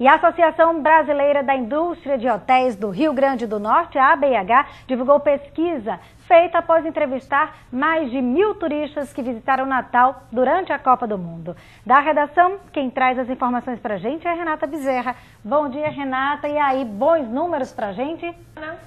E a Associação Brasileira da Indústria de Hotéis do Rio Grande do Norte, a ABH, divulgou pesquisa feita após entrevistar mais de mil turistas que visitaram Natal durante a Copa do Mundo. Da redação, quem traz as informações para a gente é a Renata Bezerra. Bom dia, Renata. E aí, bons números para a gente?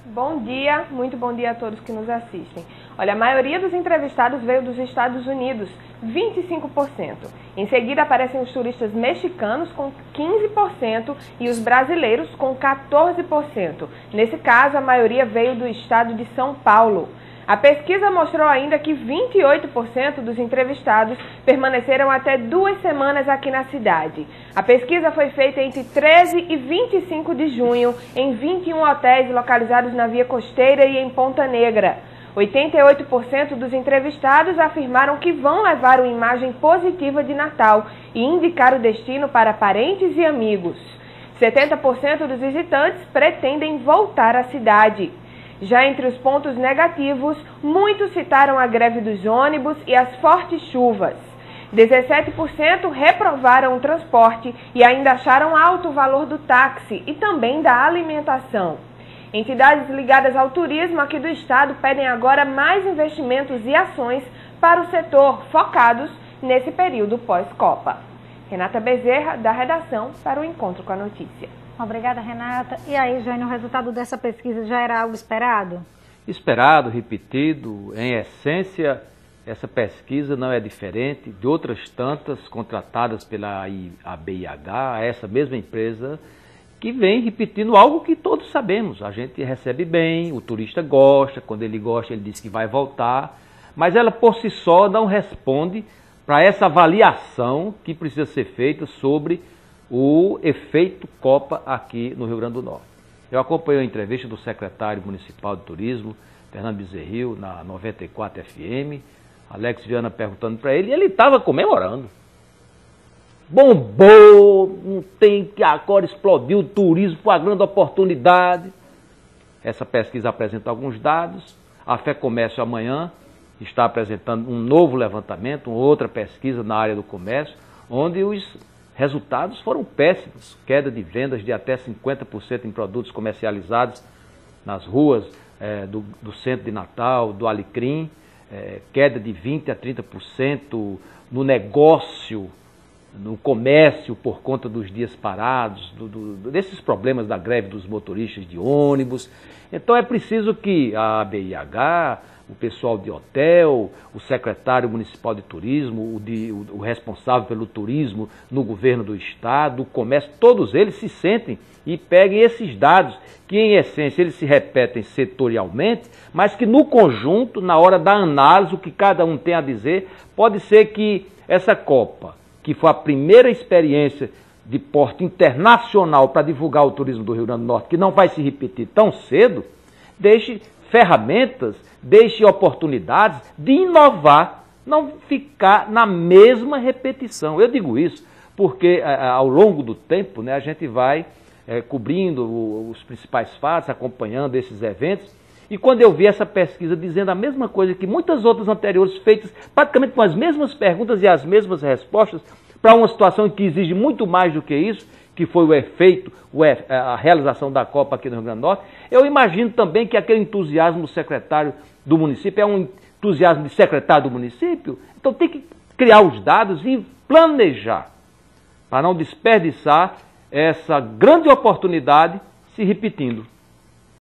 Bom dia, muito bom dia a todos que nos assistem. Olha, a maioria dos entrevistados veio dos Estados Unidos, 25%. Em seguida aparecem os turistas mexicanos com 15% e os brasileiros com 14%. Nesse caso, a maioria veio do estado de São Paulo. A pesquisa mostrou ainda que 28% dos entrevistados permaneceram até duas semanas aqui na cidade. A pesquisa foi feita entre 13 e 25 de junho em 21 hotéis localizados na Via Costeira e em Ponta Negra. 88% dos entrevistados afirmaram que vão levar uma imagem positiva de Natal e indicar o destino para parentes e amigos. 70% dos visitantes pretendem voltar à cidade. Já entre os pontos negativos, muitos citaram a greve dos ônibus e as fortes chuvas. 17% reprovaram o transporte e ainda acharam alto o valor do táxi e também da alimentação. Entidades ligadas ao turismo aqui do estado pedem agora mais investimentos e ações para o setor, focados nesse período pós-Copa. Renata Bezerra, da redação, para o Encontro com a Notícia. Obrigada, Renata. E aí, Jânio, o resultado dessa pesquisa já era algo esperado? Esperado, repetido. Em essência, essa pesquisa não é diferente de outras tantas contratadas pela ABIH, essa mesma empresa, que vem repetindo algo que todos sabemos. A gente recebe bem, o turista gosta, quando ele gosta, ele diz que vai voltar, mas ela por si só não responde para essa avaliação que precisa ser feita sobre o efeito Copa aqui no Rio Grande do Norte. Eu acompanhei a entrevista do secretário municipal de turismo, Fernando Bezerril, na 94 FM, Alex Viana perguntando para ele, e ele estava comemorando. Bombou, não tem que agora explodiu o turismo, foi uma grande oportunidade. Essa pesquisa apresenta alguns dados. A Fé Comércio amanhã está apresentando um novo levantamento, uma outra pesquisa na área do comércio, onde os resultados foram péssimos. Queda de vendas de até 50% em produtos comercializados nas ruas é, do, do, centro de Natal, do Alecrim, é, queda de 20% a 30% no negócio, no comércio por conta dos dias parados, do, do, desses problemas da greve dos motoristas de ônibus. Então é preciso que a ABIH, o pessoal de hotel, o secretário municipal de turismo, o, de, o, o, responsável pelo turismo no governo do estado, o comércio, todos eles se sentem e peguem esses dados, que em essência eles se repetem setorialmente, mas que no conjunto, na hora da análise, o que cada um tem a dizer, pode ser que essa Copa, que foi a primeira experiência de porte internacional para divulgar o turismo do Rio Grande do Norte, que não vai se repetir tão cedo, deixe ferramentas, deixe oportunidades de inovar, não ficar na mesma repetição. Eu digo isso porque ao longo do tempo né, a gente vai é, cobrindo os principais fatos, acompanhando esses eventos. E quando eu vi essa pesquisa dizendo a mesma coisa que muitas outras anteriores, feitas praticamente com as mesmas perguntas e as mesmas respostas, para uma situação que exige muito mais do que isso, que foi o efeito, a realização da Copa aqui no Rio Grande do Norte, eu imagino também que aquele entusiasmo do secretário do município é um entusiasmo de secretário do município, então tem que criar os dados e planejar, para não desperdiçar essa grande oportunidade se repetindo.